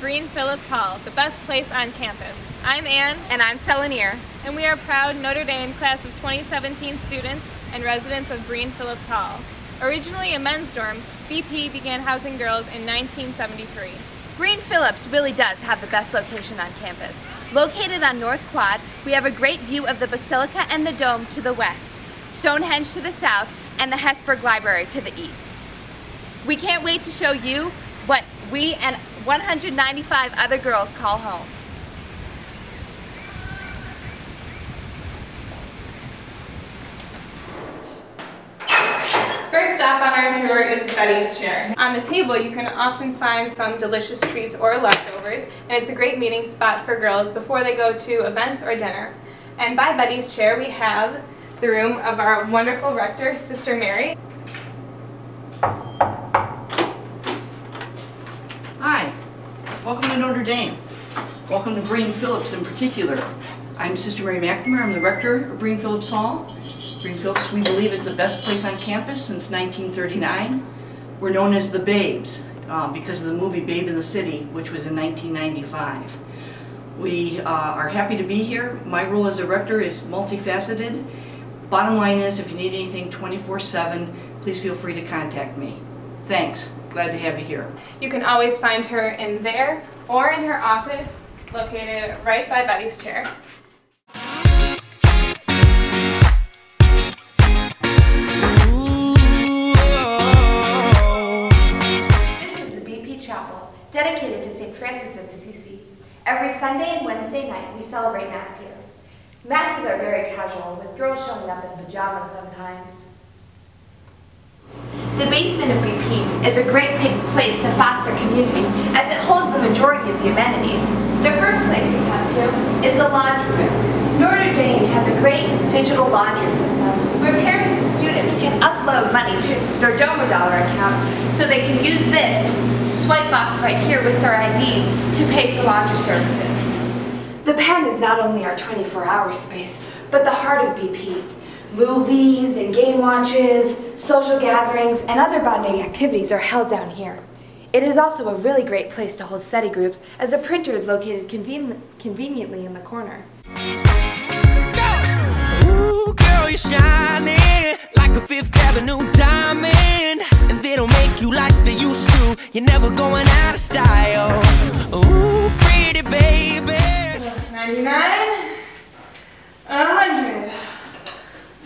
Breen Phillips Hall, the best place on campus. I'm Ann. And I'm Selenir. And we are proud Notre Dame class of 2017 students and residents of Breen Phillips Hall. Originally a men's dorm, BP began housing girls in 1973. Breen Phillips really does have the best location on campus. Located on North Quad, we have a great view of the Basilica and the Dome to the west, Stonehenge to the south, and the Hesburgh Library to the east. We can't wait to show you what we and 195 other girls call home. First stop on our tour is Betty's Chair. On the table you can often find some delicious treats or leftovers and it's a great meeting spot for girls before they go to events or dinner. And by Betty's Chair we have the room of our wonderful rector, Sister Mary. Welcome to Notre Dame. Welcome to Breen Phillips in particular. I'm Sister Mary McNamara, I'm the rector of Breen Phillips Hall. Breen Phillips, we believe, is the best place on campus since 1939. We're known as the Babes uh, because of the movie Babe in the City, which was in 1995. We uh, are happy to be here. My role as a rector is multifaceted. Bottom line is, if you need anything 24-7, please feel free to contact me. Thanks. Glad to have you here. You can always find her in there or in her office located right by Betty's chair. This is the BP Chapel, dedicated to St. Francis of Assisi. Every Sunday and Wednesday night, we celebrate Mass here. Masses are very casual, with girls showing up in pajamas sometimes. The basement of BP is a great place to foster community, as it holds the majority of the amenities. The first place we come to is the laundry room. Notre Dame has a great digital laundry system where parents and students can upload money to their Domer Dollar account so they can use this swipe box right here with their IDs to pay for laundry services. The pen is not only our 24-hour space, but the heart of BP. Movies and game launches, social gatherings, and other bonding activities are held down here. It is also a really great place to hold study groups as the printer is located conven conveniently in the corner. Ooh, girl, you're shining like a Fifth Avenue diamond. And they don't make you like they used to. You're never going out of style. Ooh, pretty baby. 99, 100.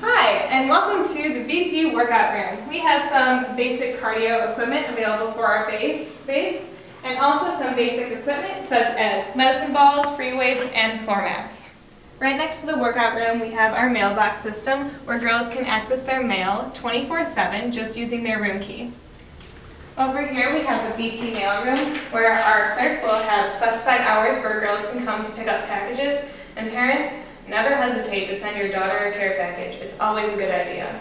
Hi, and welcome to the BP workout room. We have some basic cardio equipment available for our babes, and also some basic equipment such as medicine balls, free weights, and floor mats. Right next to the workout room, we have our mailbox system where girls can access their mail 24-7 just using their room key. Over here we have the BP mail room where our clerk will have specified hours where girls can come to pick up packages and parents never hesitate to send your daughter a care package. It's always a good idea.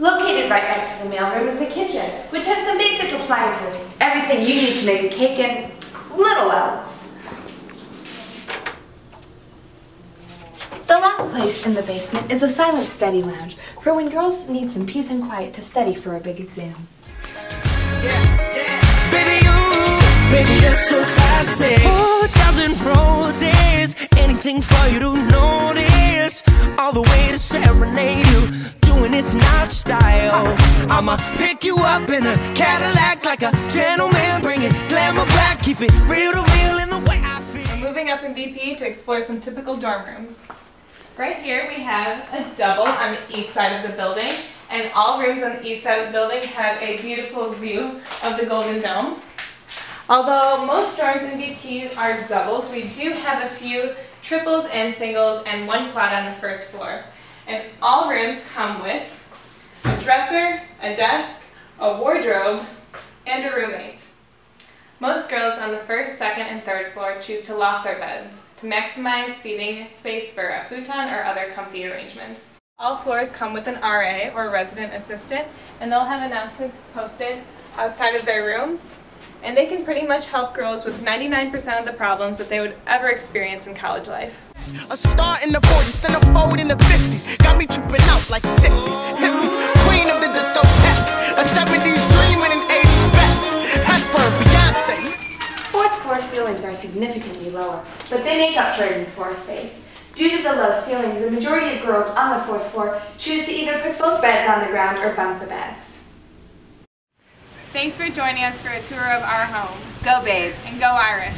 Located right next to the mailroom is the kitchen, which has some basic appliances, everything you need to make a cake and little else. The last place in the basement is a silent study lounge for when girls need some peace and quiet to study for a big exam. Baby, you, baby, you're so. Oh, a dozen roses, anything for you to I'ma pick you up in a Cadillac like a gentleman, bring it glamour back, keep it real to real in the way I feel. We're Moving up in BP to explore some typical dorm rooms. Right here we have a double on the east side of the building, and all rooms on the east side of the building have a beautiful view of the Golden Dome. Although most dorms in BP are doubles, we do have a few triples and singles and one quad on the first floor. And all rooms come with a dresser, a desk, a wardrobe, and a roommate. Most girls on the first, second, and third floor choose to loft their beds to maximize seating space for a futon or other comfy arrangements. All floors come with an RA or resident assistant and they'll have announcements posted outside of their room and they can pretty much help girls with 99% of the problems that they would ever experience in college life. A star in the 40s and a in the 50s got me tripping out like 60s hippies, queen of the discotheque, a 70s dream and an 80s best, Beyonce. Fourth floor ceilings are significantly lower, but they make up for it in floor space. Due to the low ceilings, the majority of girls on the fourth floor choose to either put both beds on the ground or bunk the beds. Thanks for joining us for a tour of our home. Go Babes. And go Irish.